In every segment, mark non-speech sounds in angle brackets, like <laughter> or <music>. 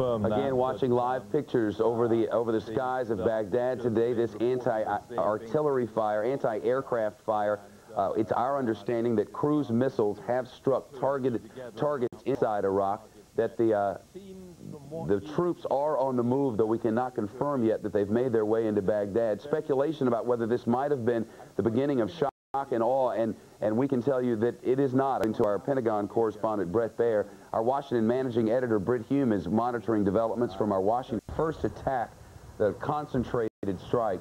Again, watching live pictures over the over the skies of Baghdad today. This anti-artillery fire, anti-aircraft fire. Uh, it's our understanding that cruise missiles have struck targeted targets inside Iraq. That the uh, the troops are on the move, though we cannot confirm yet that they've made their way into Baghdad. Speculation about whether this might have been the beginning of shock and awe, and, and we can tell you that it is not. Into our Pentagon correspondent, Bret Baier, our Washington managing editor, Brit Hume, is monitoring developments from our Washington first attack, the concentrated strike,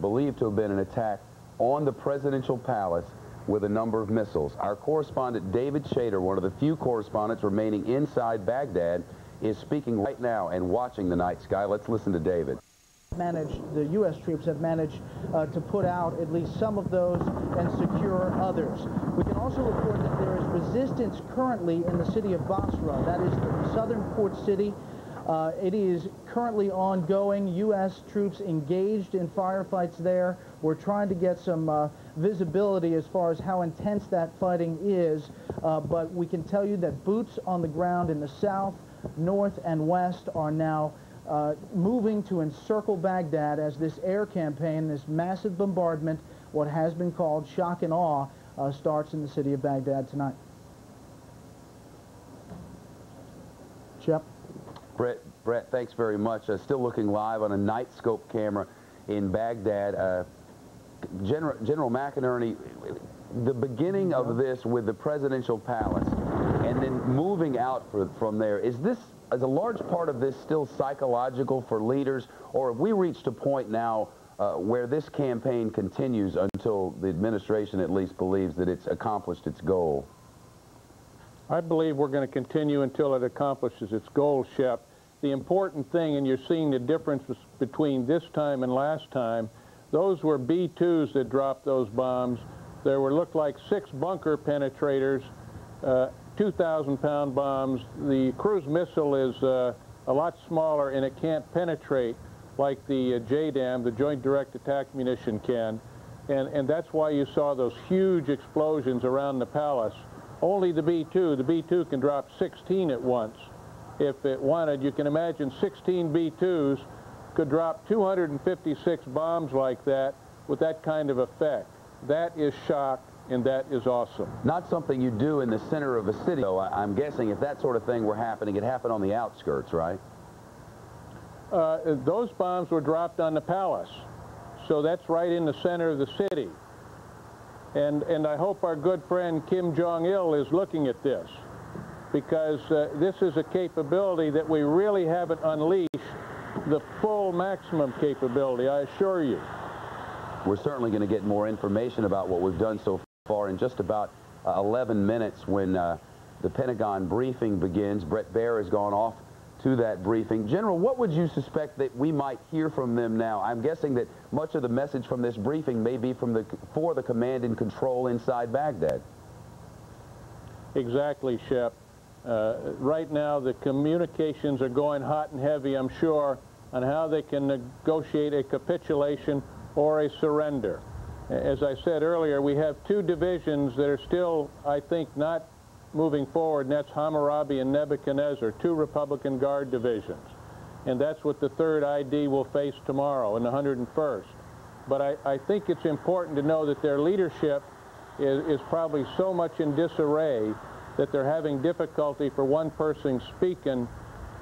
believed to have been an attack on the presidential palace with a number of missiles. Our correspondent, David Chater, one of the few correspondents remaining inside Baghdad, is speaking right now and watching the night sky. Let's listen to David managed, the U.S. troops have managed uh, to put out at least some of those and secure others. We can also report that there is resistance currently in the city of Basra. That is the southern port city. Uh, it is currently ongoing. U.S. troops engaged in firefights there. We're trying to get some uh, visibility as far as how intense that fighting is, uh, but we can tell you that boots on the ground in the south, north, and west are now uh, moving to encircle Baghdad as this air campaign, this massive bombardment, what has been called shock and awe, uh, starts in the city of Baghdad tonight. Shep. Brett, Bret, thanks very much. Uh, still looking live on a night scope camera in Baghdad. Uh, General, General McInerney, the beginning of this with the presidential palace and then moving out for, from there, is this is a large part of this still psychological for leaders, or have we reached a point now uh, where this campaign continues until the administration at least believes that it's accomplished its goal? I believe we're going to continue until it accomplishes its goal, Shep. The important thing, and you're seeing the difference between this time and last time, those were B-2s that dropped those bombs. There were looked like six bunker penetrators, uh, 2,000 pound bombs. The cruise missile is uh, a lot smaller and it can't penetrate like the uh, JDAM, the Joint Direct Attack Munition can. And, and that's why you saw those huge explosions around the palace. Only the B-2, the B-2 can drop 16 at once. If it wanted, you can imagine 16 B-2s could drop 256 bombs like that with that kind of effect. That is shock and that is awesome. Not something you do in the center of a city, though. I'm guessing if that sort of thing were happening, it happened on the outskirts, right? Uh, those bombs were dropped on the palace, so that's right in the center of the city. And, and I hope our good friend Kim Jong-il is looking at this, because uh, this is a capability that we really haven't unleashed the full maximum capability, I assure you. We're certainly going to get more information about what we've done so far in just about uh, 11 minutes when uh, the Pentagon briefing begins. Bret Baier has gone off to that briefing. General, what would you suspect that we might hear from them now? I'm guessing that much of the message from this briefing may be from the, for the command and control inside Baghdad. Exactly, Shep. Uh, right now, the communications are going hot and heavy, I'm sure, on how they can negotiate a capitulation or a surrender. As I said earlier, we have two divisions that are still, I think, not moving forward, and that's Hammurabi and Nebuchadnezzar, two Republican Guard divisions. And that's what the 3rd ID will face tomorrow in the 101st. But I, I think it's important to know that their leadership is, is probably so much in disarray that they're having difficulty for one person speaking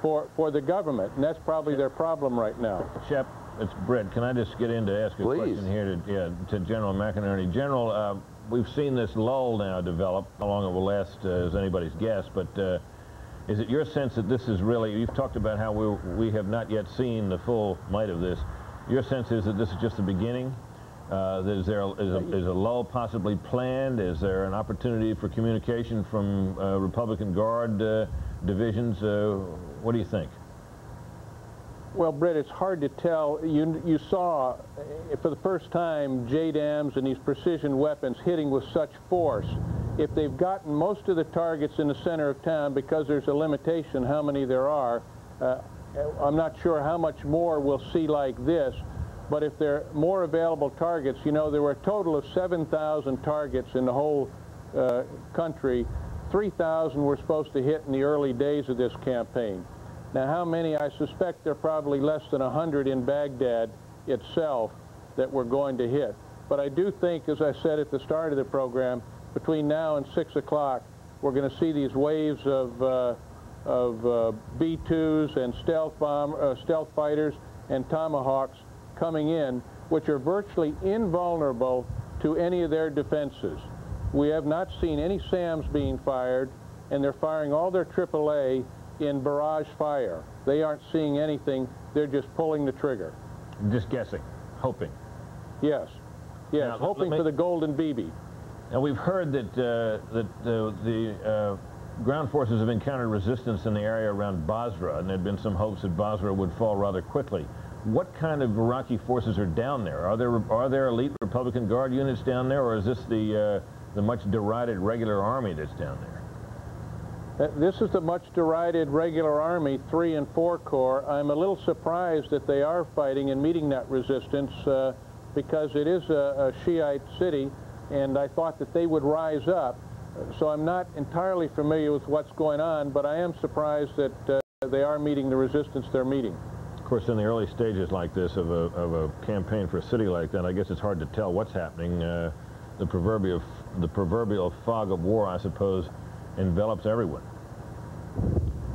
for, for the government, and that's probably their problem right now. Shep, it's Brett. Can I just get in to ask a Please. question here to, yeah, to General McInerney? General, uh, we've seen this lull now develop. How long it will last uh, is anybody's guess, but uh, is it your sense that this is really, you've talked about how we, we have not yet seen the full might of this. Your sense is that this is just the beginning? Uh, is there a, is, a, is a lull possibly planned? Is there an opportunity for communication from uh, Republican Guard uh, divisions? Uh, what do you think? Well, Brett, it's hard to tell. You, you saw, eh, for the first time, JDAMs and these precision weapons hitting with such force. If they've gotten most of the targets in the center of town, because there's a limitation how many there are, uh, I'm not sure how much more we'll see like this. But if there are more available targets, you know, there were a total of 7,000 targets in the whole uh, country. 3,000 were supposed to hit in the early days of this campaign. Now, how many? I suspect there are probably less than 100 in Baghdad itself that we're going to hit. But I do think, as I said at the start of the program, between now and 6 o'clock, we're going to see these waves of, uh, of uh, B-2s and stealth, bomb, uh, stealth fighters and Tomahawks coming in, which are virtually invulnerable to any of their defenses. We have not seen any SAMs being fired, and they're firing all their AAA in barrage fire. They aren't seeing anything. They're just pulling the trigger. Just guessing, hoping. Yes. Yes, Now, hoping me- for the golden BB. Now, we've heard that, uh, that uh, the uh, ground forces have encountered resistance in the area around Basra, and there had been some hopes that Basra would fall rather quickly. What kind of Iraqi forces are down there? Are there are there elite Republican Guard units down there, or is this the uh, the much derided regular army that's down there? Uh, This is the much derided regular Army, 3 and 4 Corps. I'm a little surprised that they are fighting and meeting that resistance uh, because it is a, a Shiite city, and I thought that they would rise up. So I'm not entirely familiar with what's going on, but I am surprised that uh, they are meeting the resistance they're meeting. Of course, in the early stages like this of a, of a campaign for a city like that, I guess it's hard to tell what's happening. Uh, the proverbial the proverbial fog of war, I suppose, envelops everyone.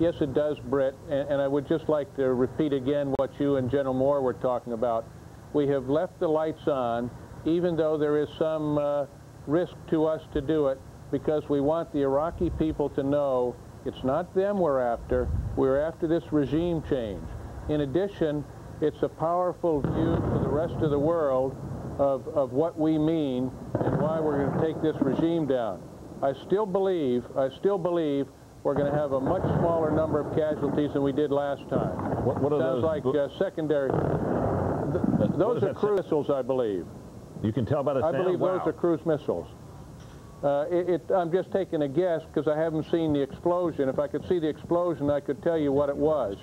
Yes, it does, Britt, and, I would just like to repeat again what you and General Moore were talking about. We have left the lights on, even though there is some uh, risk to us to do it, because we want the Iraqi people to know it's not them we're after, we're after this regime change. In addition, it's a powerful view to the rest of the world of, of what we mean and why we're going to take this regime down. I still believe, I still believe we're going to have a much smaller number of casualties than we did last time. What, what are Sounds those? like uh, secondary. th- those are cruise missiles, I believe. you can tell by the I sound. believe wow. those are cruise missiles. Uh, it, it, I'm just taking a guess because I haven't seen the explosion. If I could see the explosion, I could tell you what it was.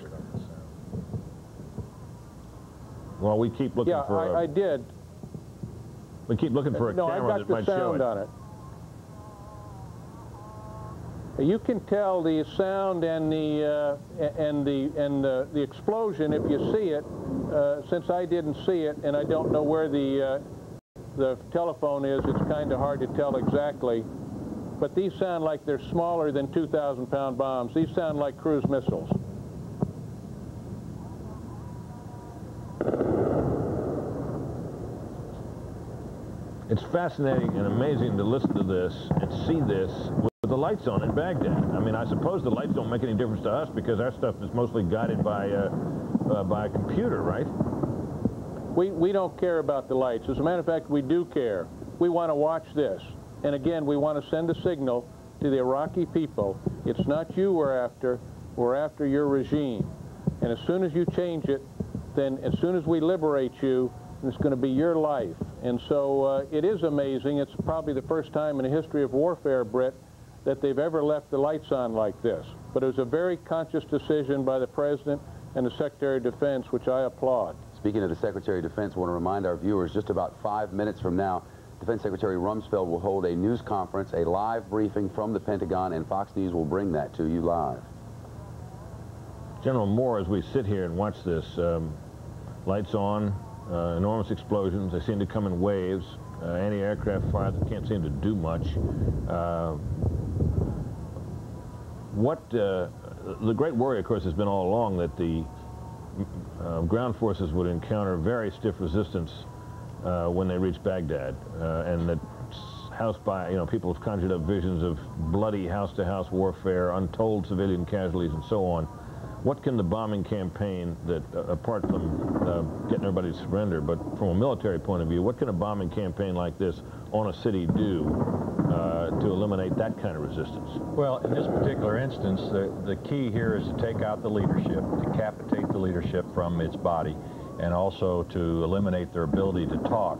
Well, we keep looking for. Yeah, for a, I, I did. we keep looking for a no, I camera got that the might show sound on it. You can tell the sound and the uh, and the and the, the explosion if you see it. Uh, since I didn't see it and I don't know where the uh, the telephone is, it's kind of hard to tell exactly. But these sound like they're smaller than 2,000 pound bombs. These sound like cruise missiles. It's fascinating and amazing to listen to this and see this lights on in Baghdad. I mean, I suppose the lights don't make any difference to us because our stuff is mostly guided by uh, uh, by a computer, right? We, we don't care about the lights. As a matter of fact, we do care. We want to watch this. And again, we want to send a signal to the Iraqi people. It's not you we're after. We're after your regime. And as soon as you change it, then as soon as we liberate you, it's going to be your life. And so uh, it is amazing. It's probably the first time in the history of warfare, Britt, that they've ever left the lights on like this. But it was a very conscious decision by the President and the Secretary of Defense, which I applaud. Speaking of the Secretary of Defense, I want to remind our viewers just about five minutes from now, Defense Secretary Rumsfeld will hold a news conference, a live briefing from the Pentagon, and Fox News will bring that to you live. General Moore, as we sit here and watch this, um, lights on, uh, enormous explosions. They seem to come in waves. Uh, anti-aircraft fire that can't seem to do much. Uh, what uh, the great worry, of course, has been all along that the uh, ground forces would encounter very stiff resistance uh, when they reach Baghdad, uh, and that house by you know people have conjured up visions of bloody house-to-house warfare, untold civilian casualties, and so on. What can the bombing campaign that, uh, apart from uh, getting everybody to surrender, but from a military point of view, what can a bombing campaign like this on a city do uh, to eliminate that kind of resistance? Well, in this particular instance, the, the key here is to take out the leadership, decapitate the leadership from its body, and also to eliminate their ability to talk.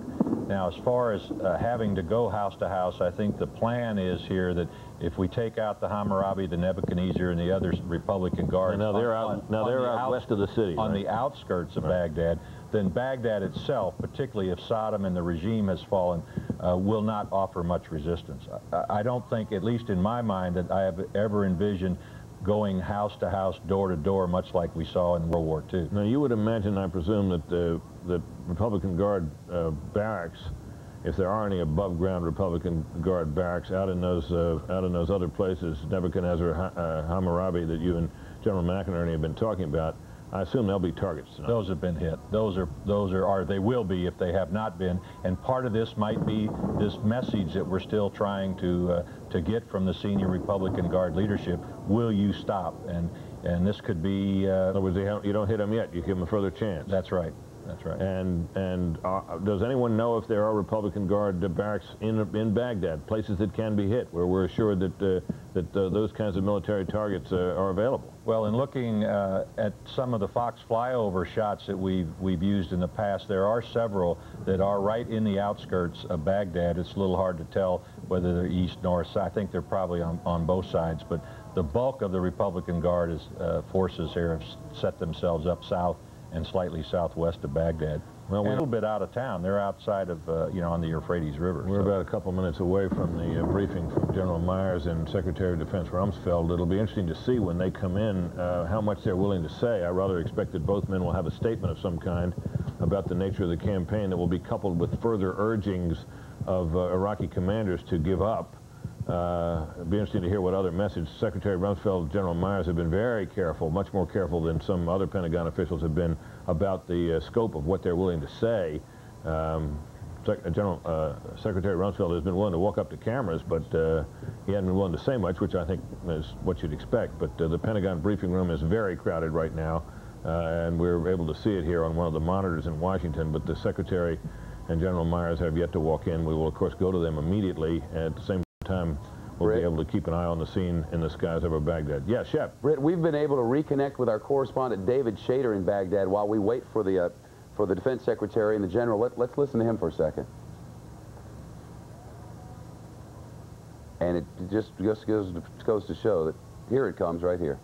Now, as far as uh, having to go house to house, I think the plan is here that if we take out the Hammurabi, the Nebuchadnezzar, and the other Republican guards... now they're on- out- now they're the out outs- west of the city, On right? the outskirts of Baghdad, then Baghdad itself, particularly if Saddam and the regime has fallen, uh, will not offer much resistance. I, I don't think, at least in my mind, that I have ever envisioned going house to house, door to door, much like we saw in World War II. Now, you would imagine, I presume, that the that Republican Guard uh, barracks, if there are any above-ground Republican Guard barracks out in those uh, out in those other places, Nebuchadnezzar, uh, Hammurabi, that you and General McInerney have been talking about, I assume they'll be targets tonight. Those have been hit. Those are, those are, are, they will be if they have not been. And part of this might be this message that we're still trying to, uh, to get from the senior Republican Guard leadership. Will you stop? And, and this could be... Uh, in other words, you don't hit them yet. You give them a further chance. That's right. That's right. And and uh, does anyone know if there are Republican Guard barracks in in Baghdad, places that can be hit, where we're assured that uh, that uh, those kinds of military targets uh, are available? Well, in looking uh, at some of the Fox flyover shots that we've we've used in the past, there are several that are right in the outskirts of Baghdad. It's a little hard to tell whether they're east, north, south. I think they're probably on on both sides, but the bulk of the Republican Guard is, uh, forces here have set themselves up south and slightly southwest of Baghdad. Well, we're a little bit out of town. They're outside of, uh, you know, on the Euphrates River. We're so. about a couple minutes away from the uh, briefing from General Myers and Secretary of Defense Rumsfeld. It'll be interesting to see when they come in uh, how much they're willing to say. I rather expect that both men will have a statement of some kind about the nature of the campaign that will be coupled with further urgings of uh, Iraqi commanders to give up uh, it'd be interesting to hear what other message. Secretary Rumsfeld, General Myers have been very careful, much more careful than some other Pentagon officials have been about the uh, scope of what they're willing to say. Um, Sec uh, General uh, Secretary Rumsfeld has been willing to walk up to cameras, but uh, he hasn't been willing to say much, which I think is what you'd expect. But uh, the Pentagon briefing room is very crowded right now, and we're able to see it here on one of the monitors in Washington. But the Secretary and General Myers have yet to walk in. We will, of course, go to them immediately. At the same time, we'll Britt. be able to keep an eye on the scene in the skies over Baghdad. Yes, yeah, Shep. Britt, we've been able to reconnect with our correspondent David Chater in Baghdad while we wait for the uh, for the defense secretary and the general. Let, let's listen to him for a second. And it just, just goes, to, goes to show that here it comes right here.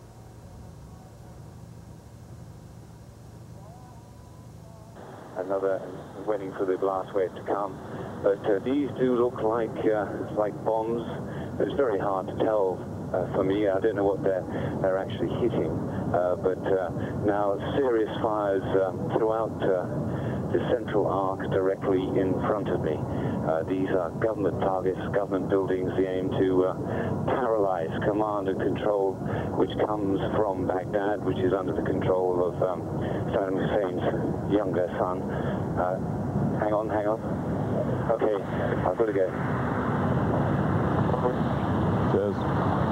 Another waiting for the blast wave to come. But uh, these do look like uh, like bombs. It's very hard to tell uh, for me. I don't know what they're they're actually hitting. Uh, but uh, now serious fires um, throughout uh, the central arc directly in front of me. Uh, these are government targets, government buildings. The aim to uh, paralyze command and control, which comes from Baghdad, which is under the control of um, Saddam Hussein's younger son. Uh, hang on, hang on. Okay, I've got to go. Cheers.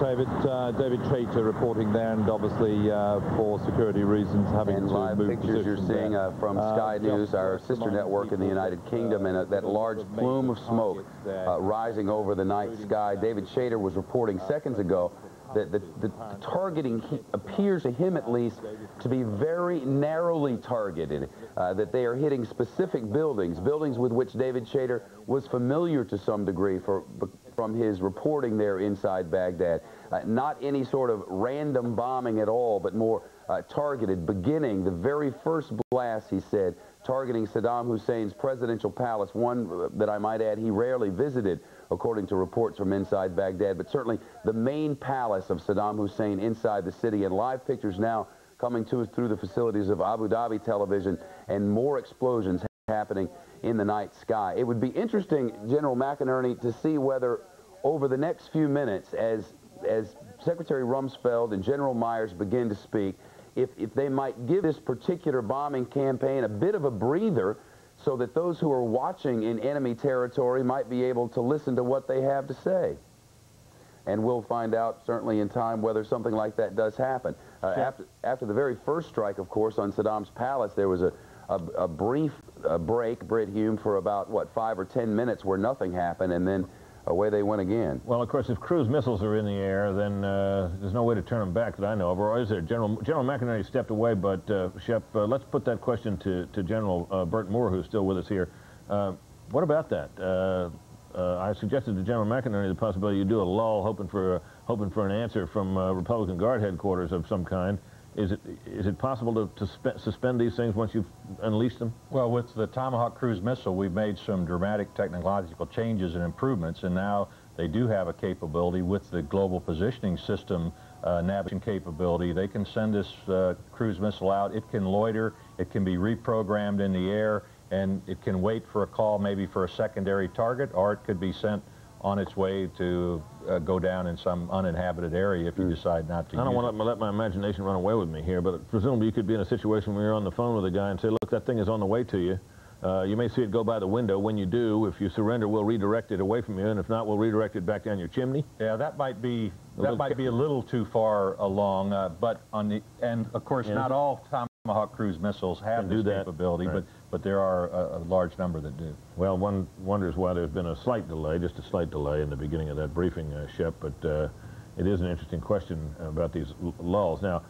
David. Uh, David Chater reporting there, and obviously uh, for security reasons having and to live move pictures you're seeing uh, from uh, Sky News, our sister network in the United Kingdom, and uh, that large plume of smoke uh, rising over the night sky. David Chater was reporting seconds ago that the, the, the, targeting appears to him at least to be very narrowly targeted, uh, that they are hitting specific buildings, buildings with which David Chater was familiar to some degree for, from his reporting there inside Baghdad. Uh, not any sort of random bombing at all, but more uh, targeted, beginning the very first blast, he said, targeting Saddam Hussein's presidential palace, one uh, that I might add he rarely visited, according to reports from inside Baghdad, but certainly the main palace of Saddam Hussein inside the city. And live pictures now coming to us through the facilities of Abu Dhabi television and more explosions happening in the night sky. It would be interesting, General McInerney, to see whether over the next few minutes, as, as Secretary Rumsfeld and General Myers begin to speak, if, if they might give this particular bombing campaign a bit of a breather so that those who are watching in enemy territory might be able to listen to what they have to say. And we'll find out certainly in time whether something like that does happen. Uh, sure. after, after the very first strike, of course, on Saddam's palace, there was a, a, a brief uh, break, Brit Hume, for about, what, five or ten minutes where nothing happened, and then away they went again. Well, of course, if cruise missiles are in the air, then uh, there's no way to turn them back that I know of. Or is there? General General McInerney stepped away, but uh, Shep, uh, let's put that question to, to General uh, Burt Moore, who's still with us here. Uh, what about that? Uh, I suggested to General McInerney the possibility you do a lull, hoping for hoping for an answer from Republican Guard headquarters of some kind. Is it is it possible to, to suspend these things once you've unleashed them? Well, with the Tomahawk cruise missile, we've made some dramatic technological changes and improvements, and now They do have a capability with the global positioning system uh, navigation capability. They can send this uh, cruise missile out. It can loiter. It can be reprogrammed in the air, and it can wait for a call maybe for a secondary target, or it could be sent on its way to uh, go down in some uninhabited area if you Hmm. decide not to I don't want to let my imagination run away with me here, but presumably you could be in a situation where you're on the phone with a guy and say, look, that thing is on the way to you. Uh, you may see it go by the window. When you do, if you surrender, we'll redirect it away from you, and if not, we'll redirect it back down your chimney. Yeah, that might be that might be a little too far along, uh, but on the and of course Yeah. not all Tomahawk cruise missiles have this that. capability, Right. but but there are a, a large number that do. Well, one wonders why there's been a slight delay, just a slight delay in the beginning of that briefing, uh, Shep, but uh, it is an interesting question about these lulls. Now,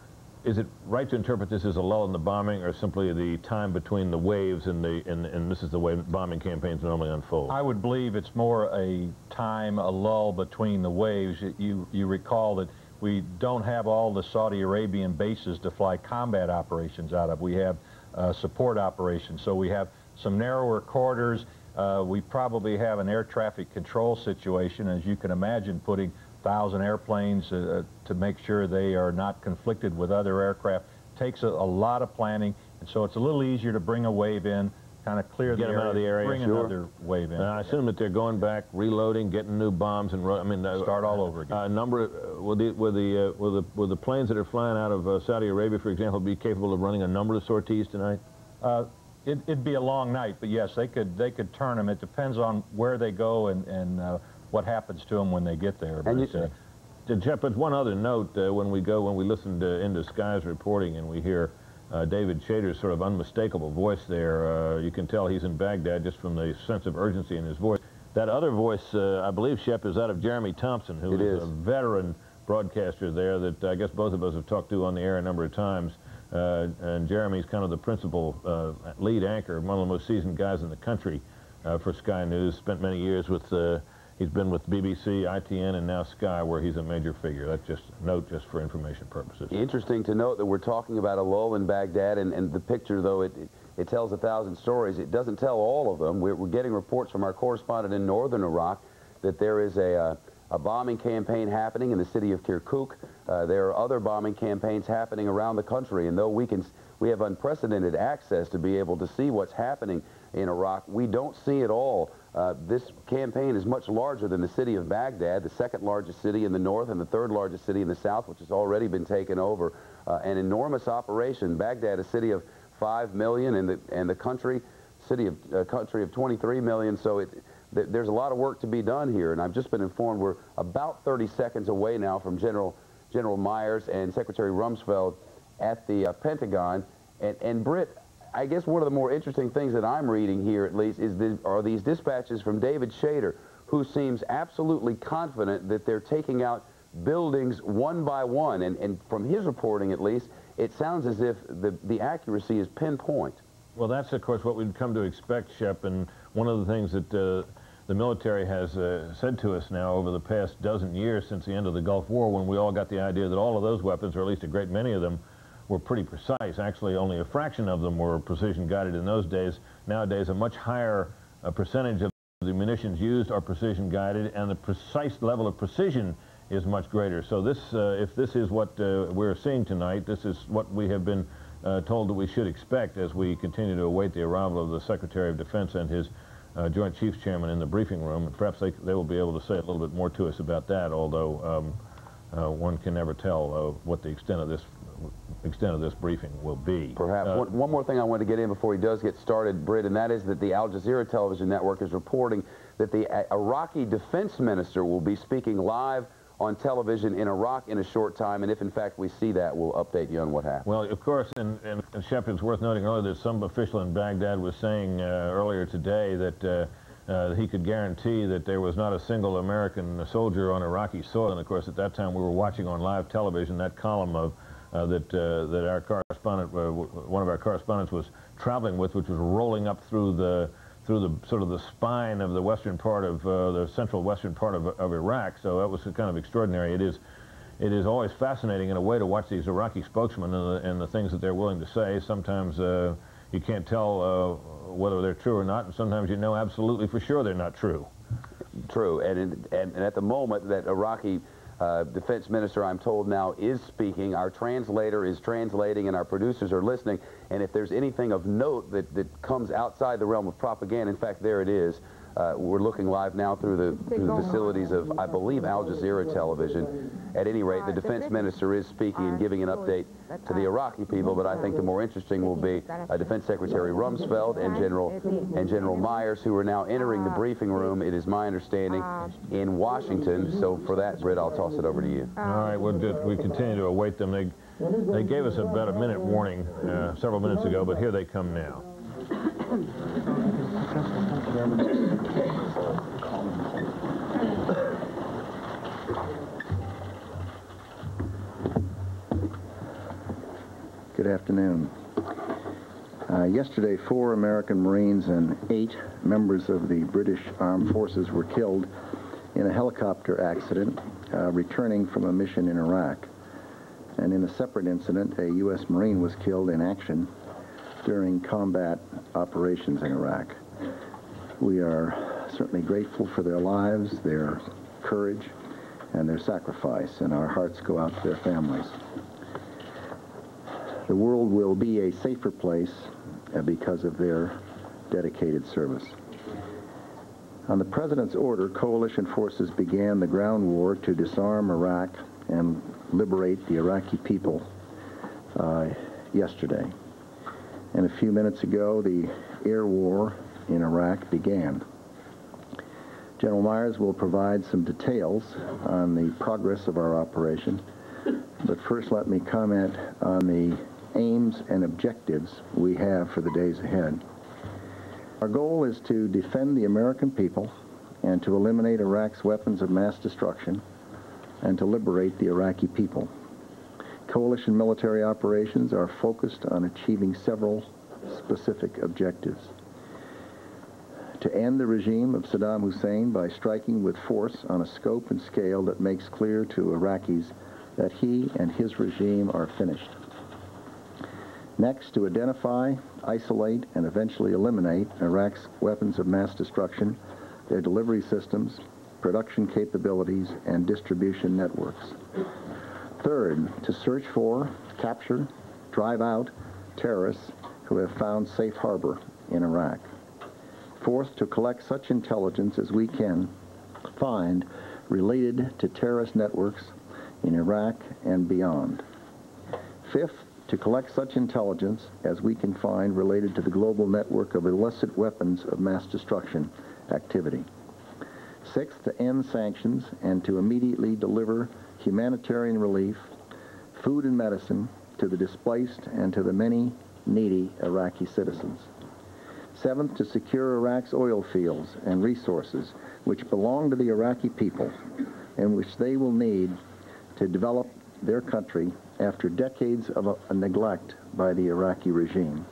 is it right to interpret this as a lull in the bombing or simply the time between the waves and the and, and this is the way bombing campaigns normally unfold? I would believe it's more a time, a lull between the waves. You you recall that we don't have all the Saudi Arabian bases to fly combat operations out of. We have uh, support operations, so we have some narrower corridors. Uh, we probably have an air traffic control situation, as you can imagine, putting thousand airplanes uh, to make sure they are not conflicted with other aircraft takes a, a lot of planning, and so it's a little easier to bring a wave in, kind of clear Get the 'em area, out of the area, bring sure. another wave in. And I assume that they're going back, reloading, getting new bombs, and I mean, uh, Start all over again. A number uh, will the will the uh, will the will the planes that are flying out of uh, Saudi Arabia, for example, be capable of running a number of sorties tonight? Uh, it, it'd be a long night, but yes, they could they could turn them. It depends on where they go and and uh, what happens to them when they get there. And But, you- uh, Uh, Jeff, but one other note, uh, when we go, when we listen to Into Skies reporting and we hear uh, David Chater's sort of unmistakable voice there, uh, you can tell he's in Baghdad just from the sense of urgency in his voice. That other voice, uh, I believe, Shep, is that of Jeremy Thompson, who is is. a veteran broadcaster there that I guess both of us have talked to on the air a number of times. Uh, and Jeremy's kind of the principal uh, lead anchor, one of the most seasoned guys in the country uh, for Sky News. Spent many years with, uh, he's been with BBC, ITN, and now Sky, where he's a major figure. That's just note just for information purposes. Interesting to note that we're talking about a lull in Baghdad, and, and the picture, though, it, it, tells a thousand stories. It doesn't tell all of them. We're, we're getting reports from our correspondent in northern Iraq that there is a, uh, a bombing campaign happening in the city of Kirkuk. Uh, there are other bombing campaigns happening around the country, and though we can, we have unprecedented access to be able to see what's happening in Iraq, we don't see it all. Uh, this campaign is much larger than the city of Baghdad, the second largest city in the north and the third largest city in the south, which has already been taken over. Uh, an enormous operation. Baghdad, a city of 5 million, and the, and the country, city of, uh, country of 23 million. So it, th there's a lot of work to be done here. And I've just been informed we're about 30 seconds away now from General, General Myers and Secretary Rumsfeld at the uh, Pentagon. And, and Britt, I guess one of the more interesting things that I'm reading here, at least, is the, are these dispatches from David Chater, who seems absolutely confident that they're taking out buildings one by one. And, and from his reporting, at least, it sounds as if the, the accuracy is pinpoint. Well, that's, of course, what we've come to expect, Shep, and one of the things that uh, the military has uh, said to us now over the past dozen years since the end of the Gulf War, when we all got the idea that all of those weapons, or at least a great many of them, were pretty precise. Actually, only a fraction of them were precision-guided in those days. Nowadays, a much higher uh, percentage of the munitions used are precision-guided, and the precise level of precision is much greater. So this, uh, if this is what uh, we're seeing tonight, this is what we have been uh, told that we should expect as we continue to await the arrival of the Secretary of Defense and his uh, Joint Chiefs Chairman in the briefing room. Perhaps they, they will be able to say a little bit more to us about that, although um, uh, one can never tell what the extent of this extent of this briefing will be. Perhaps. Uh, one, one more thing I want to get in before he does get started, Britt, and that is that the Al Jazeera television network is reporting that the uh, Iraqi defense minister will be speaking live on television in Iraq in a short time, and if in fact we see that, we'll update you on what happened. Well, of course, and, and, and Shep, it's worth noting earlier that some official in Baghdad was saying uh, earlier today that uh, uh, he could guarantee that there was not a single American soldier on Iraqi soil. And of course, at that time, we were watching on live television that column of uh, that uh, that our correspondent, uh, one of our correspondents, was traveling with, which was rolling up through the through the sort of the spine of the western part of uh, the central western part of, of Iraq. So that was kind of extraordinary. It is. It is always fascinating in a way to watch these Iraqi spokesmen and the, and the things that they're willing to say. Sometimes uh, you can't tell uh, whether they're true or not, and sometimes you know absolutely for sure they're not true. true. And, in, and, and at the moment that Iraqi uh, defense minister, I'm told now, is speaking. Our translator is translating, and our producers are listening. And if there's anything of note that, that comes outside the realm of propaganda, in fact, there it is. Uh, we're looking live now through the, through the facilities of, I believe, Al Jazeera television. At any rate, the defense minister is speaking and giving an update to the Iraqi people, but I think the more interesting will be uh, Defense Secretary Rumsfeld and General and General Myers, who are now entering the briefing room, it is my understanding, in Washington. So for that, Britt, I'll toss it over to you. All right, we'll just, we continue to await them. They, they gave us about a minute warning uh, several minutes ago, but here they come now. <coughs> <coughs> <coughs> afternoon. Uh, yesterday, four American Marines and eight members of the British Armed Forces were killed in a helicopter accident uh, returning from a mission in Iraq. And in a separate incident, a U.S. Marine was killed in action during combat operations in Iraq. We are certainly grateful for their lives, their courage, and their sacrifice, and our hearts go out to their families. The world will be a safer place uh, because of their dedicated service. On the President's order, coalition forces began the ground war to disarm Iraq and liberate the Iraqi people uh, yesterday. And a few minutes ago, the air war in Iraq began. General Myers will provide some details on the progress of our operation, but first let me comment on the aims and objectives we have for the days ahead. Our goal is to defend the American people and to eliminate Iraq's weapons of mass destruction and to liberate the Iraqi people. Coalition military operations are focused on achieving several specific objectives. To end the regime of Saddam Hussein by striking with force on a scope and scale that makes clear to Iraqis that he and his regime are finished. Next, to identify, isolate, and eventually eliminate Iraq's weapons of mass destruction, their delivery systems, production capabilities, and distribution networks. Third, to search for, capture, drive out terrorists who have found safe harbor in Iraq. Fourth, to collect such intelligence as we can find related to terrorist networks in Iraq and beyond. Fifth, to collect such intelligence as we can find related to the global network of illicit weapons of mass destruction activity. Sixth, to end sanctions and to immediately deliver humanitarian relief, food and medicine to the displaced and to the many needy Iraqi citizens. Seventh, to secure Iraq's oil fields and resources which belong to the Iraqi people and which they will need to develop their country after decades of a, a neglect by the Iraqi regime.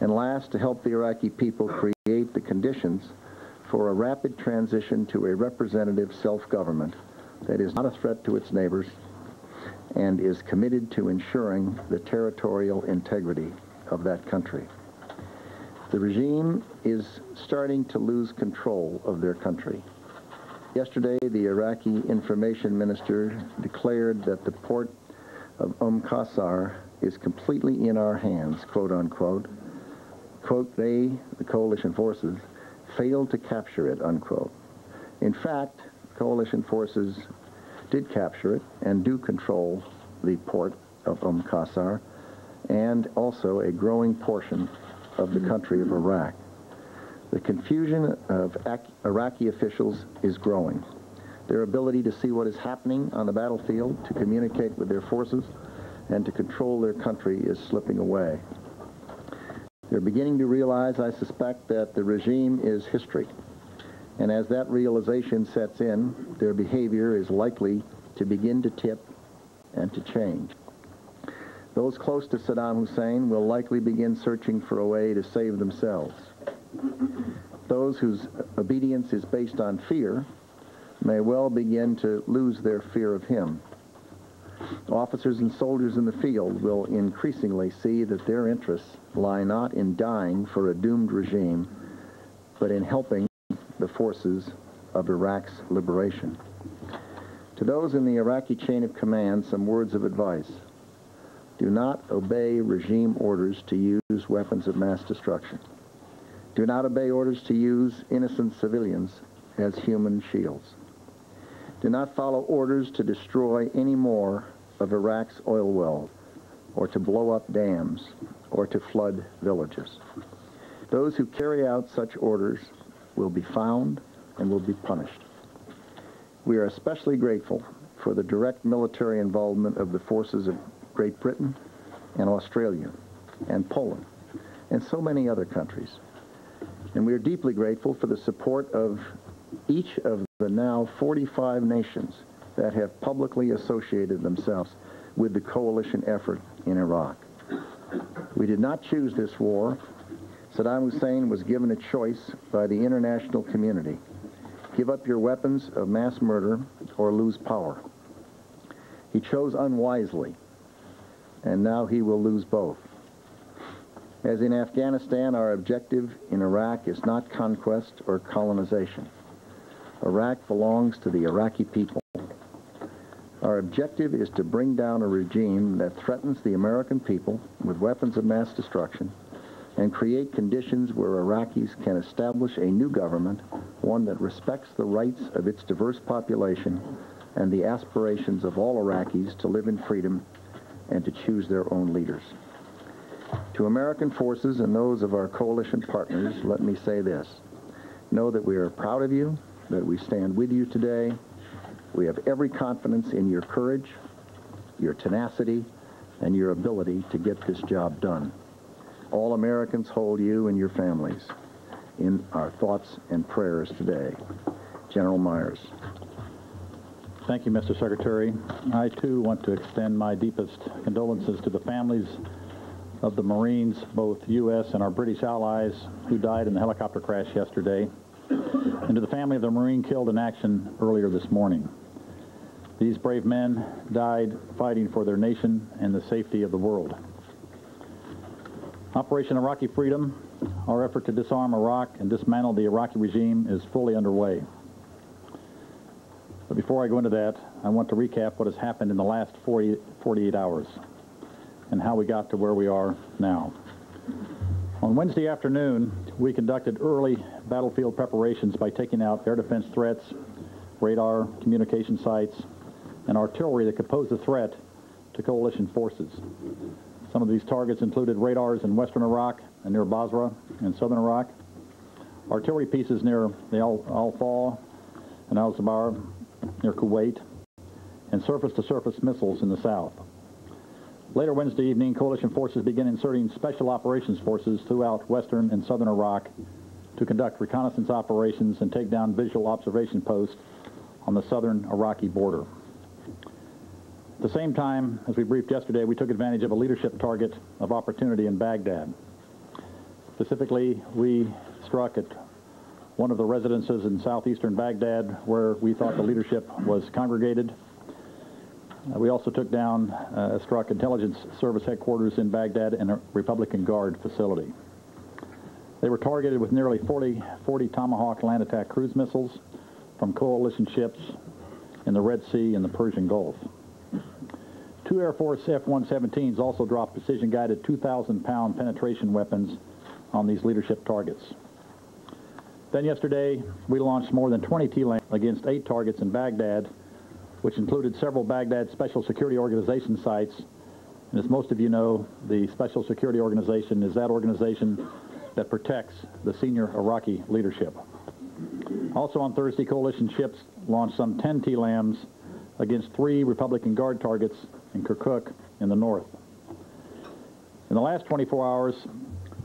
And last, to help the Iraqi people create the conditions for a rapid transition to a representative self-government that is not a threat to its neighbors and is committed to ensuring the territorial integrity of that country. The regime is starting to lose control of their country. Yesterday, the Iraqi information minister declared that the port of Umm Qasr is completely in our hands, quote unquote. Quote, they, the coalition forces, failed to capture it, unquote. In fact, coalition forces did capture it and do control the port of Umm Qasr and also a growing portion of the country of Iraq. The confusion of Iraqi officials is growing. Their ability to see what is happening on the battlefield, to communicate with their forces, and to control their country is slipping away. They're beginning to realize, I suspect, that the regime is history. And as that realization sets in, their behavior is likely to begin to tip and to change. Those close to Saddam Hussein will likely begin searching for a way to save themselves. Those whose obedience is based on fear may well begin to lose their fear of him. Officers and soldiers in the field will increasingly see that their interests lie not in dying for a doomed regime, but in helping the forces of Iraq's liberation. To those in the Iraqi chain of command, some words of advice. Do not obey regime orders to use weapons of mass destruction. Do not obey orders to use innocent civilians as human shields. Do not follow orders to destroy any more of Iraq's oil wells, or to blow up dams, or to flood villages. Those who carry out such orders will be found and will be punished. We are especially grateful for the direct military involvement of the forces of Great Britain and Australia and Poland and so many other countries. And we are deeply grateful for the support of each of the now 45 nations that have publicly associated themselves with the coalition effort in Iraq. We did not choose this war. Saddam Hussein was given a choice by the international community. Give up your weapons of mass murder or lose power. He chose unwisely, and now he will lose both. As in Afghanistan, our objective in Iraq is not conquest or colonization. Iraq belongs to the Iraqi people. Our objective is to bring down a regime that threatens the American people with weapons of mass destruction and create conditions where Iraqis can establish a new government, one that respects the rights of its diverse population and the aspirations of all Iraqis to live in freedom and to choose their own leaders. To American forces and those of our coalition partners, let me say this. Know that we are proud of you, that we stand with you today. We have every confidence in your courage, your tenacity, and your ability to get this job done. All Americans hold you and your families in our thoughts and prayers today. General Myers. Thank you, Mr. Secretary. I, too, want to extend my deepest condolences to the families of the Marines, both U.S. and our British allies, who died in the helicopter crash yesterday, and to the family of the Marine killed in action earlier this morning. These brave men died fighting for their nation and the safety of the world. Operation Iraqi Freedom, our effort to disarm Iraq and dismantle the Iraqi regime, is fully underway. But before I go into that, I want to recap what has happened in the last 40, 48 hours and how we got to where we are now. On Wednesday afternoon, we conducted early battlefield preparations by taking out air defense threats, radar, communication sites, and artillery that could pose a threat to coalition forces. Some of these targets included radars in western Iraq and near Basra in southern Iraq, artillery pieces near the Al-Faw and Al-Zabar near Kuwait, and surface-to-surface missiles in the south. Later Wednesday evening, coalition forces began inserting special operations forces throughout western and southern Iraq to conduct reconnaissance operations and take down visual observation posts on the southern Iraqi border. At the same time, as we briefed yesterday, we took advantage of a leadership target of opportunity in Baghdad. Specifically, we struck at one of the residences in southeastern Baghdad where we thought the leadership was congregated. Uh, we also took down, uh, struck intelligence service headquarters in Baghdad and a Republican Guard facility. They were targeted with nearly 40, 40 Tomahawk land attack cruise missiles from coalition ships in the Red Sea and the Persian Gulf. Two Air Force F-117s also dropped precision-guided 2,000-pound penetration weapons on these leadership targets. Then yesterday, we launched more than 20 TLAM against eight targets in Baghdad, which included several Baghdad Special Security Organization sites. And as most of you know, the Special Security Organization is that organization that protects the senior Iraqi leadership. Also on Thursday, coalition ships launched some 10 TLAMs against three Republican Guard targets in Kirkuk in the north. In the last 24 hours,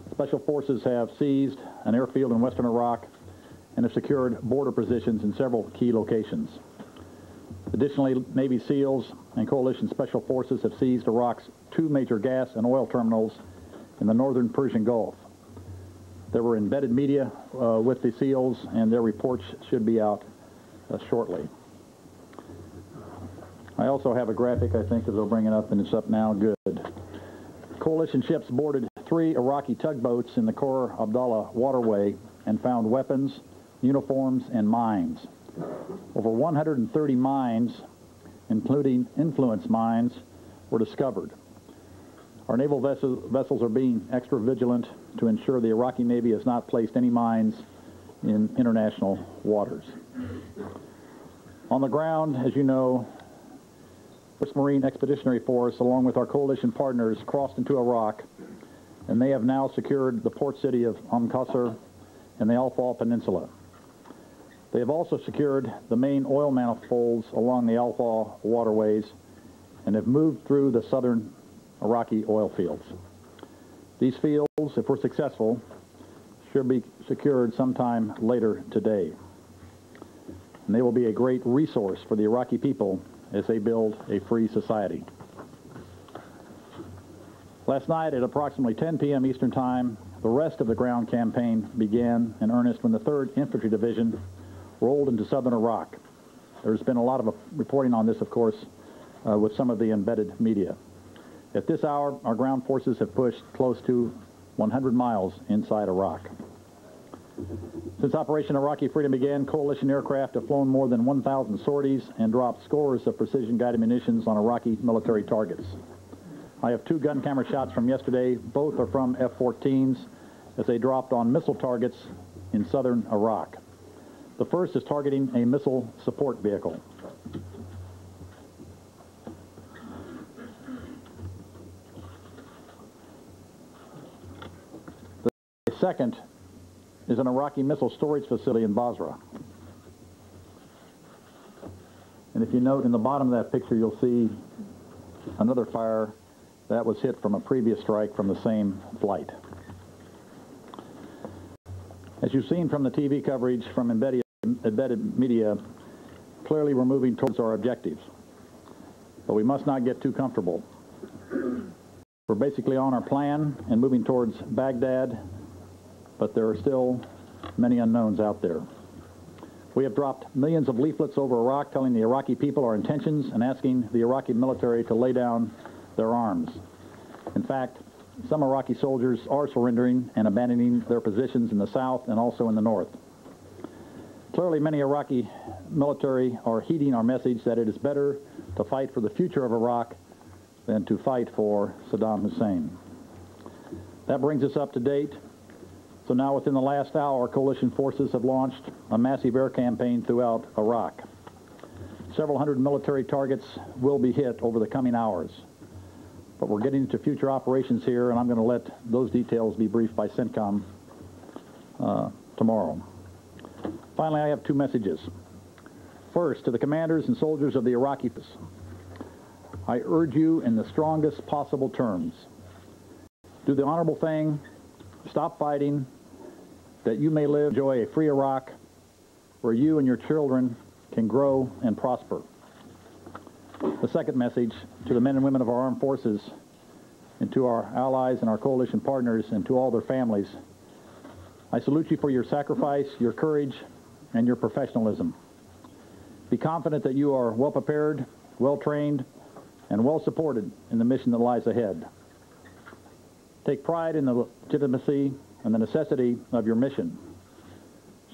Special Forces have seized an airfield in western Iraq and have secured border positions in several key locations. Additionally, Navy SEALs and Coalition Special Forces have seized Iraq's two major gas and oil terminals in the northern Persian Gulf. There were embedded media uh, with the SEALs, and their reports should be out uh, shortly. I also have a graphic, I think, that they'll bring it up, and it's up now. Good. Coalition ships boarded three Iraqi tugboats in the Khor Abdallah waterway and found weapons, uniforms, and mines. Over 130 mines, including influence mines, were discovered. Our naval vessel, vessels are being extra vigilant to ensure the Iraqi Navy has not placed any mines in international waters. On the ground, as you know, this Marine Expeditionary Force, along with our coalition partners, crossed into Iraq, and they have now secured the port city of Umm Qasr and the Al Faw Peninsula. They have also secured the main oil manifolds along the Al Faw waterways and have moved through the southern Iraqi oil fields. These fields, if we're successful, should be secured sometime later today. And they will be a great resource for the Iraqi people as they build a free society. Last night at approximately 10 p.m. Eastern Time, the rest of the ground campaign began in earnest when the 3rd Infantry Division rolled into southern Iraq. There's been a lot of reporting on this, of course, uh, with some of the embedded media. At this hour, our ground forces have pushed close to 100 miles inside Iraq. Since Operation Iraqi Freedom began, coalition aircraft have flown more than 1,000 sorties and dropped scores of precision-guided munitions on Iraqi military targets. I have two gun camera shots from yesterday. Both are from F-14s as they dropped on missile targets in southern Iraq. The first is targeting a missile support vehicle. The second is an Iraqi missile storage facility in Basra. And if you note in the bottom of that picture, you'll see another fire that was hit from a previous strike from the same flight. As you've seen from the TV coverage from embedded, embedded media, clearly we're moving towards our objectives. But we must not get too comfortable. We're basically on our plan and moving towards Baghdad, but there are still many unknowns out there. We have dropped millions of leaflets over Iraq telling the Iraqi people our intentions and asking the Iraqi military to lay down their arms. In fact, some Iraqi soldiers are surrendering and abandoning their positions in the south and also in the north. Clearly, many Iraqi military are heeding our message that it is better to fight for the future of Iraq than to fight for Saddam Hussein. That brings us up to date. So now within the last hour, coalition forces have launched a massive air campaign throughout Iraq. Several hundred military targets will be hit over the coming hours. But we're getting into future operations here, and I'm going to let those details be briefed by CENTCOM uh, tomorrow. Finally, I have two messages. First, to the commanders and soldiers of the Iraqi I urge you in the strongest possible terms. Do the honorable thing, stop fighting, that you may live, enjoy a free Iraq where you and your children can grow and prosper. The second message to the men and women of our armed forces and to our allies and our coalition partners and to all their families, I salute you for your sacrifice, your courage, and your professionalism. Be confident that you are well prepared, well trained, and well supported in the mission that lies ahead. Take pride in the legitimacy and the necessity of your mission.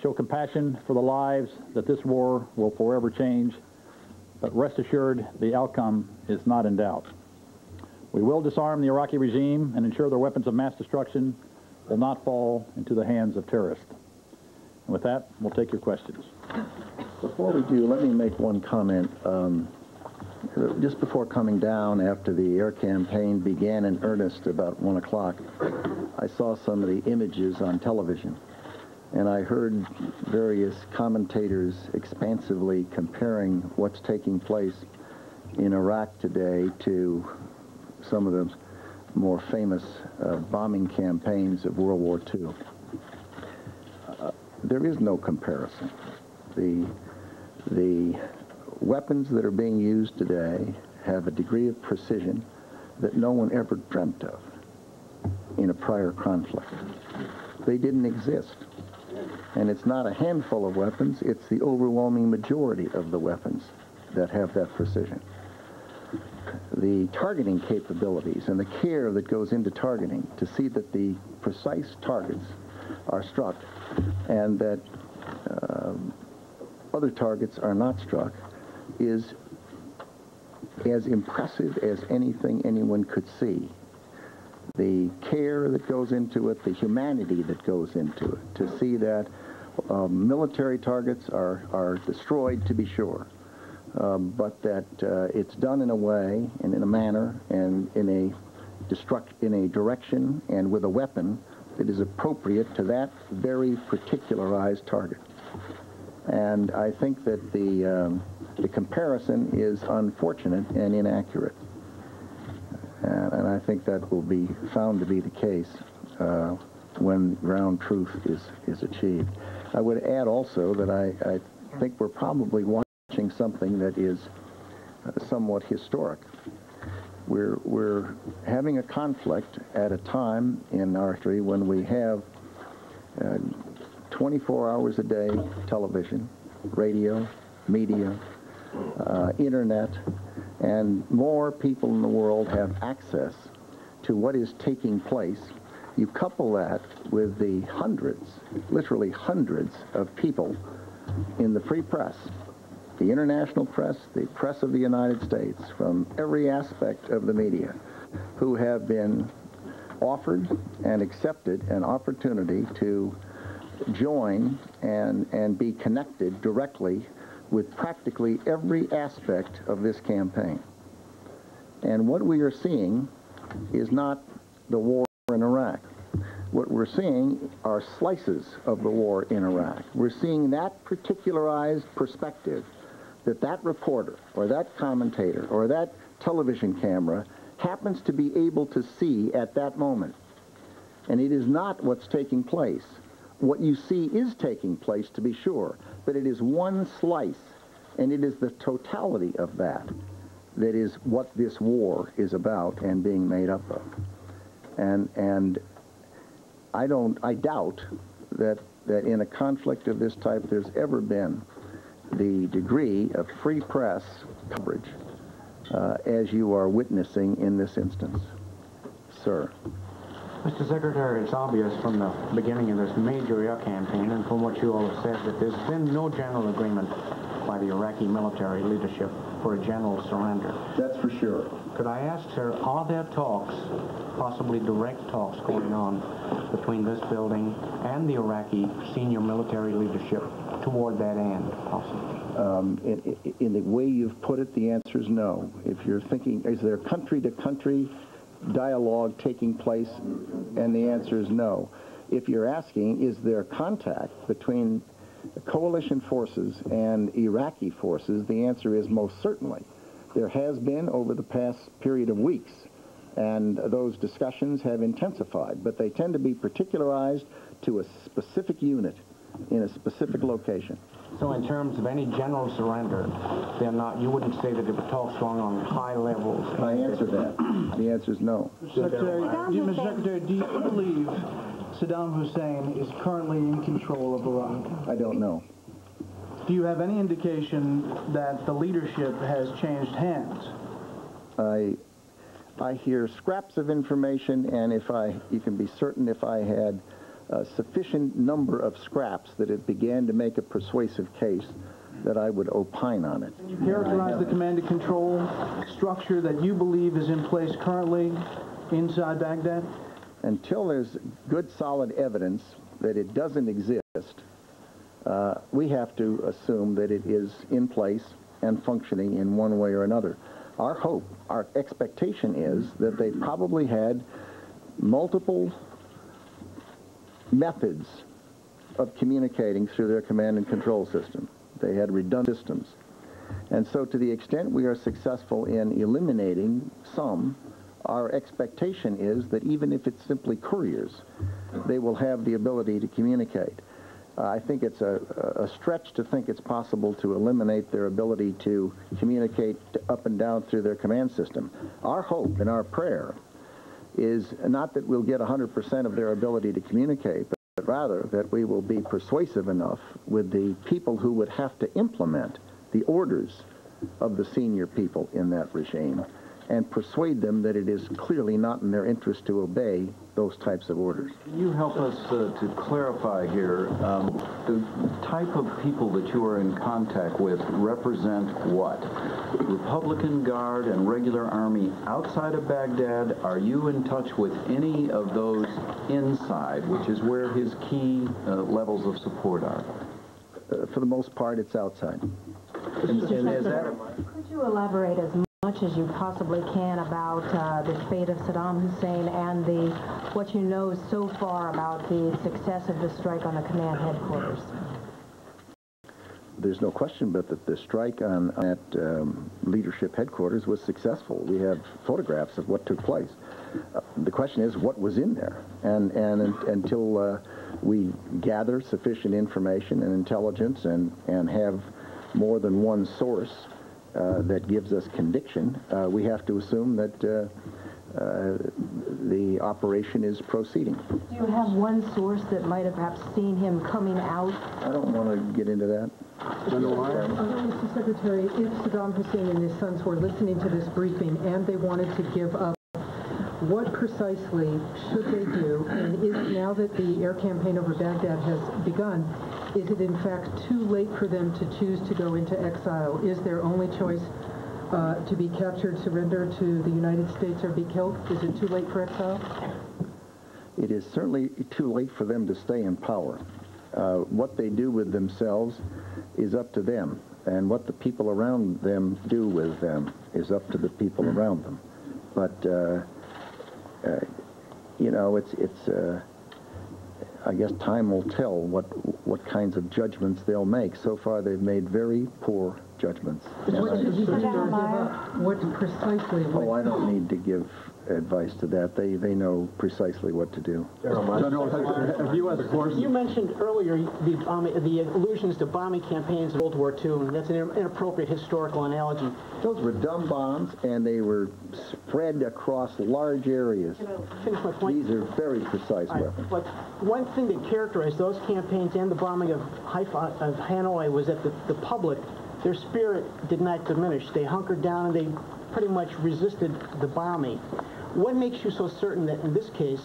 Show compassion for the lives that this war will forever change but rest assured the outcome is not in doubt. We will disarm the Iraqi regime and ensure their weapons of mass destruction will not fall into the hands of terrorists. And with that, we'll take your questions. Before we do, let me make one comment. Um, just before coming down after the air campaign began in earnest about 1 o'clock, I saw some of the images on television and I heard various commentators expansively comparing what's taking place in Iraq today to some of the more famous uh, bombing campaigns of World War II. Uh, there is no comparison. The, the weapons that are being used today have a degree of precision that no one ever dreamt of in a prior conflict. They didn't exist. And it's not a handful of weapons, it's the overwhelming majority of the weapons that have that precision. The targeting capabilities and the care that goes into targeting to see that the precise targets are struck and that um, other targets are not struck is as impressive as anything anyone could see. The care that goes into it, the humanity that goes into it, to see that uh, military targets are, are destroyed, to be sure, um, but that uh, it's done in a way and in a manner and in a destruct in a direction and with a weapon that is appropriate to that very particularized target. And I think that the um, the comparison is unfortunate and inaccurate. And, and, I think that will be found to be the case uh, when ground truth is, is achieved. I would add also that I, I think we're probably watching something that is uh, somewhat historic. We're, we're having a conflict at a time in our history when we have uh, 24 hours a day television, radio, media, uh, internet, and more people in the world have access to what is taking place. You couple that with the hundreds, literally hundreds of people in the free press, the international press, the press of the United States, from every aspect of the media, who have been offered and accepted an opportunity to join and, and be connected directly with practically every aspect of this campaign. And what we are seeing is not the war in Iraq. What we're seeing are slices of the war in Iraq. We're seeing that particularized perspective that that reporter or that commentator or that television camera happens to be able to see at that moment. And it is not what's taking place. What you see is taking place, to be sure, but it is one slice, and it is the totality of that that is what this war is about and being made up of. And, and I don't, I doubt that, that in a conflict of this type there's ever been the degree of free press coverage uh, as you are witnessing in this instance. Sir. Mr. Secretary, it's obvious from the beginning of this major air campaign and from what you all have said that there's been no general agreement by the Iraqi military leadership for a general surrender. That's for sure. Could I ask, sir, are there talks, possibly direct talks going on between this building and the Iraqi senior military leadership toward that end, possibly? Um, in, in, the way you've put it, the answer is no. If you're thinking, is there country-to-country dialogue taking place? And the answer is no. If you're asking, is there contact between coalition forces and Iraqi forces, the answer is most certainly. There has been over the past period of weeks, and those discussions have intensified, but they tend to be particularized to a specific unit in a specific location. So in terms of any general surrender, they're not, you wouldn't say that there were talks going on high levels? I answer that. The answer is no. Secretary, Mr. Secretary, do you believe Saddam Hussein is currently in control of Iraq? I don't know. Do you have any indication that the leadership has changed hands? I I hear scraps of information, and if I, you can be certain if I had a sufficient number of scraps that it began to make a persuasive case that I would opine on it. Can you characterize the command and control structure that you believe is in place currently inside Baghdad? Until there's good solid evidence that it doesn't exist, uh, we have to assume that it is in place and functioning in one way or another. Our hope, our expectation is that they probably had multiple methods of communicating through their command and control system. They had redundant systems. And so to the extent we are successful in eliminating some, our expectation is that even if it's simply couriers, they will have the ability to communicate. Uh, I think it's a, a, stretch to think it's possible to eliminate their ability to communicate up and down through their command system. Our hope and our prayer is not that we'll get 100% of their ability to communicate, but rather that we will be persuasive enough with the people who would have to implement the orders of the senior people in that regime and persuade them that it is clearly not in their interest to obey those types of orders. Can you help us uh, to clarify here, um, the type of people that you are in contact with represent what? Republican Guard and regular Army outside of Baghdad? Are you in touch with any of those inside, which is where his key uh, levels of support are? Uh, for the most part, it's outside. And, and is that Could you elaborate as much much as you possibly can about uh, the fate of Saddam Hussein and the what you know so far about the success of the strike on the command headquarters? There's no question but that the strike on, that um, leadership headquarters was successful. We have photographs of what took place. Uh, the question is what was in there, and and un- until uh, we gather sufficient information and intelligence and and have more than one source that gives us conviction, uh, we have to assume that uh, uh, the operation is proceeding. Do you have one source that might have perhaps seen him coming out? I don't want to get into that. Mr. Secretary, if Saddam Hussein and his sons were listening to this briefing and they wanted to give up, what precisely should they do? And is now that the air campaign over Baghdad has begun, is it in fact too late for them to choose to go into exile? Is their only choice uh, to be captured, surrender to the United States, or be killed? Is it too late for exile? It is certainly too late for them to stay in power. Uh, what they do with themselves is up to them, and what the people around them do with them is up to the people around them. But uh, uh, you know, it's it's. I guess time will tell what what kinds of judgments they'll make. So far, they've made very poor judgments. What should he do or give up? What precisely? Oh, What, I don't need to give advice to that. They they know precisely what to do. You mentioned earlier the, um, the allusions to bombing campaigns in World War II, and that's an inappropriate historical analogy. Those were dumb bombs, and they were spread across large areas. Finish my point. These are very precise All right, weapons. But one thing that characterized those campaigns and the bombing of, Haifa, of Hanoi was that the, the public, their spirit did not diminish. They hunkered down and they pretty much resisted the bombing. What makes you so certain that in this case,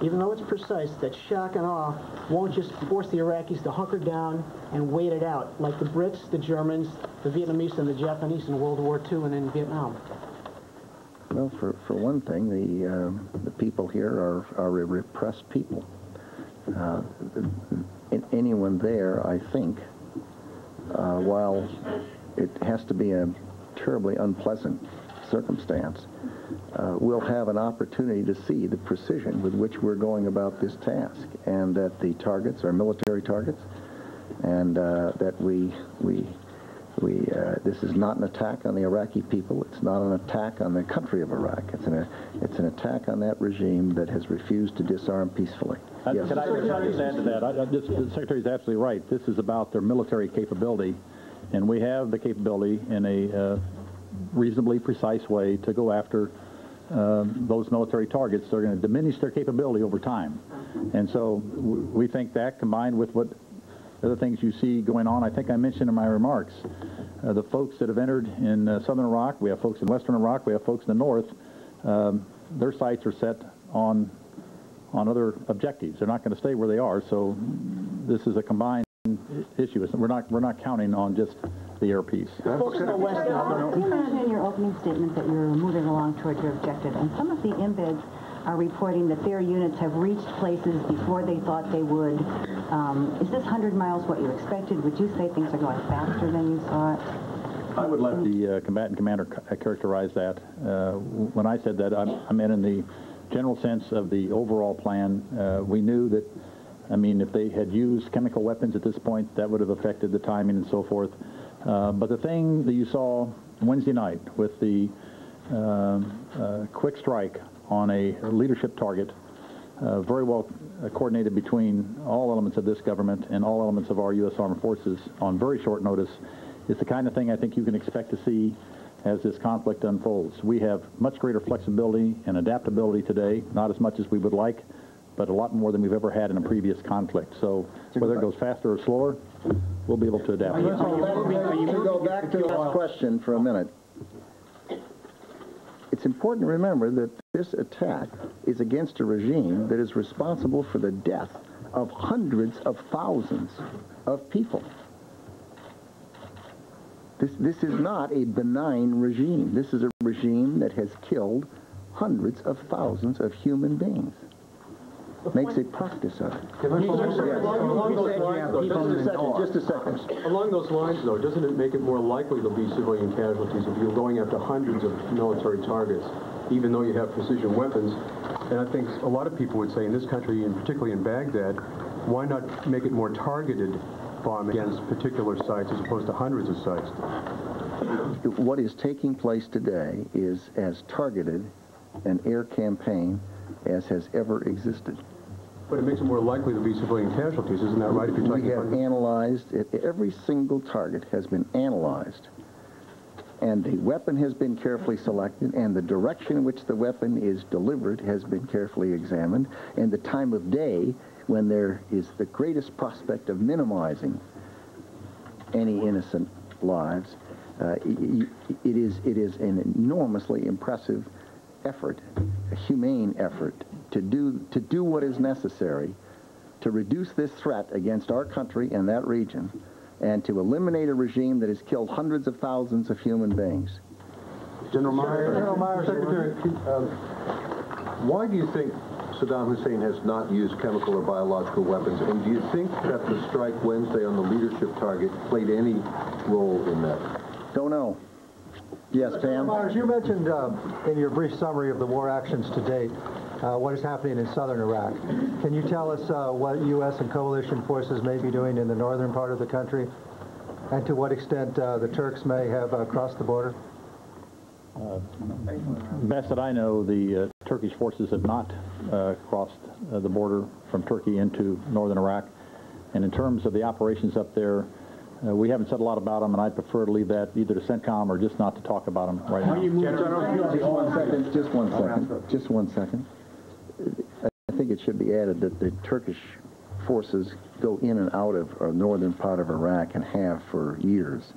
even though it's precise, that shock and awe won't just force the Iraqis to hunker down and wait it out, like the Brits, the Germans, the Vietnamese, and the Japanese in World War II and in Vietnam? Well, for, for one thing, the, um, the people here are, are a repressed people. Uh, anyone there, I think, uh, while it has to be a terribly unpleasant circumstance, uh, will have an opportunity to see the precision with which we're going about this task, and that the targets are military targets, and uh, that we we we uh, this is not an attack on the Iraqi people. It's not an attack on the country of Iraq. It's an it's an attack on that regime that has refused to disarm peacefully. Uh, Yes. Can I can I just add to that? I, I just, the Secretary's absolutely right. This is about their military capability, and we have the capability in a uh, reasonably precise way to go after um, those military targets. They're going to diminish their capability over time. And so we think that combined with what other things you see going on, I think I mentioned in my remarks, uh, the folks that have entered in uh, southern Iraq, we have folks in western Iraq, we have folks in the north, um, their sights are set on on other objectives. They're not going to stay where they are. So this is a combined issue. It's- We're not we're not counting on just the air piece. Folks in the West now, You mentioned in your opening statement that you're moving along towards your objective, and some of the embeds are reporting that their units have reached places before they thought they would. Um, is this 100 miles what you expected? Would you say things are going faster than you thought? I would let the uh, combatant commander ca- characterize that. Uh, when I said that, I'm, I meant in the general sense of the overall plan. Uh, we knew that, I mean, if they had used chemical weapons at this point, that would have affected the timing and so forth. Uh, but the thing that you saw Wednesday night with the um, uh, quick strike on a leadership target, uh, very well coordinated between all elements of this government and all elements of our U.S. Armed Forces on very short notice, is the kind of thing I think you can expect to see as this conflict unfolds. We have much greater flexibility and adaptability today, not as much as we would like, but a lot more than we've ever had in a previous conflict. So whether it goes faster or slower, we'll be able to adapt. To go back to the last question for a minute, it's important to remember that this attack is against a regime that is responsible for the death of hundreds of thousands of people. This, this is not a benign regime. This is a regime that has killed hundreds of thousands of human beings. Makes a practice of it. Along those lines, though, doesn't it- Just a second. Along those lines, though, doesn't it make it more likely there'll be civilian casualties if you're going after hundreds of military targets, even though you have precision weapons? And I think a lot of people would say in this country, and particularly in Baghdad, why not make it more targeted bombing against particular sites as opposed to hundreds of sites? What is taking place today is as targeted an air campaign as has ever existed. But it makes it more likely there'll be civilian casualties, isn't that right? If you're We talking have about analyzed, it. every single target has been analyzed, and the weapon has been carefully selected, and the direction in which the weapon is delivered has been carefully examined, and the time of day when there is the greatest prospect of minimizing any innocent lives, uh, i- i- it is it is an enormously impressive effort, a humane effort to do to do what is necessary to reduce this threat against our country and that region, and to eliminate a regime that has killed hundreds of thousands of human beings. General Myers? General Myers, Secretary, um, why do you think Saddam Hussein has not used chemical or biological weapons? And do you think that the strike Wednesday on the leadership target played any role in that? Don't know. Yes, Pam? Myers, you mentioned uh, in your brief summary of the war actions to date uh, what is happening in southern Iraq. Can you tell us uh, what U.S. and coalition forces may be doing in the northern part of the country, and to what extent uh, the Turks may have uh, crossed the border? Uh, Best that I know, the uh, Turkish forces have not uh, crossed uh, the border from Turkey into northern Iraq. And in terms of the operations up there, uh, we haven't said a lot about them, and I'd prefer to leave that either to CENTCOM or just not to talk about them right now. Just one second, just one second, just one second. I think it should be added that the Turkish forces go in and out of a northern part of Iraq and have for years,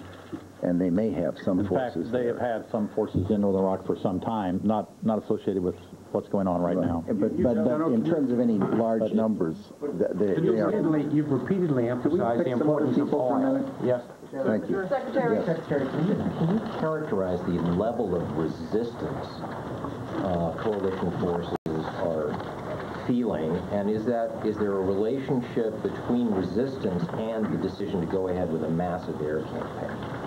and they may have some In fact, forces they have had some forces in northern Iraq for some time, not not associated with what's going on right now. But, but, but in terms of any large numbers, th- they, You've are. repeatedly, you've repeatedly emphasized the fix some more importance of people for oil. Yes. Thank you. Secretary. Yes. Secretary, can you, can you characterize the level of resistance uh, coalition forces are feeling, and is that is there a relationship between resistance and the decision to go ahead with a massive air campaign?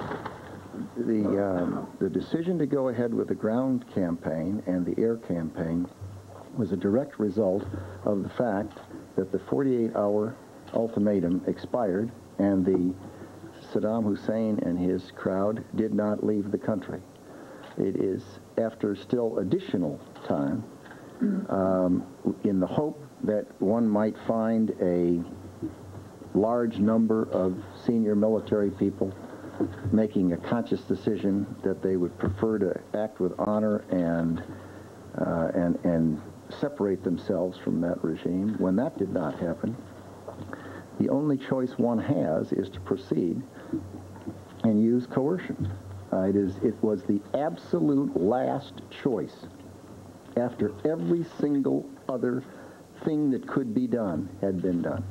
The, um, the decision to go ahead with the ground campaign and the air campaign was a direct result of the fact that the 48-hour ultimatum expired and the Saddam Hussein and his crowd did not leave the country. It is after still additional time, um, in the hope that one might find a large number of senior military people making a conscious decision that they would prefer to act with honor and uh, and and separate themselves from that regime. When that did not happen, the only choice one has is to proceed and use coercion. Uh, it is it was the absolute last choice after every single other thing that could be done had been done.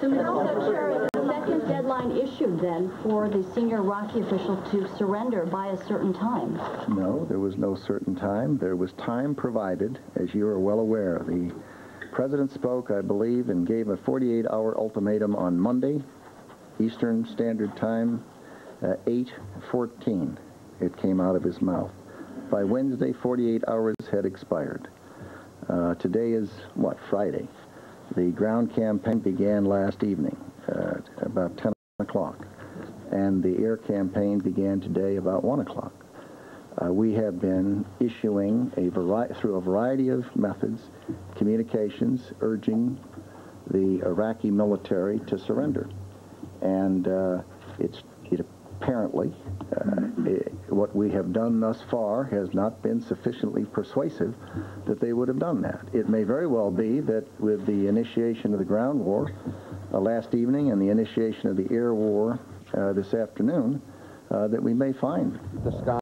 So, the second deadline issued then for the senior Iraqi official to surrender by a certain time. No, there was no certain time. There was time provided, as you are well aware. The president spoke, I believe, and gave a 48-hour ultimatum on Monday, Eastern Standard Time, uh, 8:14. It came out of his mouth. By Wednesday, 48 hours had expired. Uh, today is what Friday. The ground campaign began last evening, uh, about 10 o'clock, and the air campaign began today about 1 o'clock. Uh, we have been issuing a vari- through a variety of methods, communications urging the Iraqi military to surrender, and uh, it's it apparently uh, what we have done thus far has not been sufficiently persuasive that they would have done that. It may very well be that with the initiation of the ground war uh, last evening and the initiation of the air war uh, this afternoon, uh, that we may find The sky